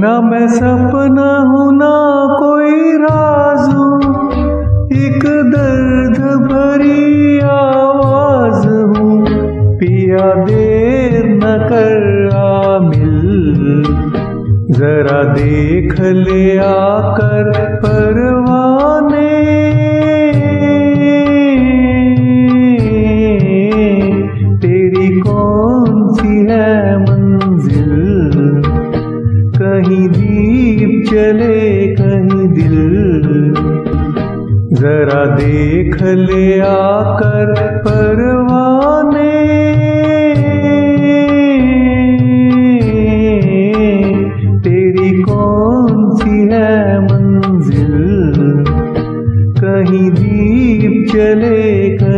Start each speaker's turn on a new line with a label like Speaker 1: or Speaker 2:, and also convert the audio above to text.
Speaker 1: ना मैं सपना हूँ, ना कोई राज हूँ। एक दर्द भरी आवाज़ हूँ। पिया देर न कर आ मिल। जरा देख ले आकर परवाने। तेरी कौन सी है मंजिल? कहीं दीप चले कहीं दिल। जरा देख ले आकर परवाने। तेरी कौन सी है मंजिल? कहीं दीप चले कहीं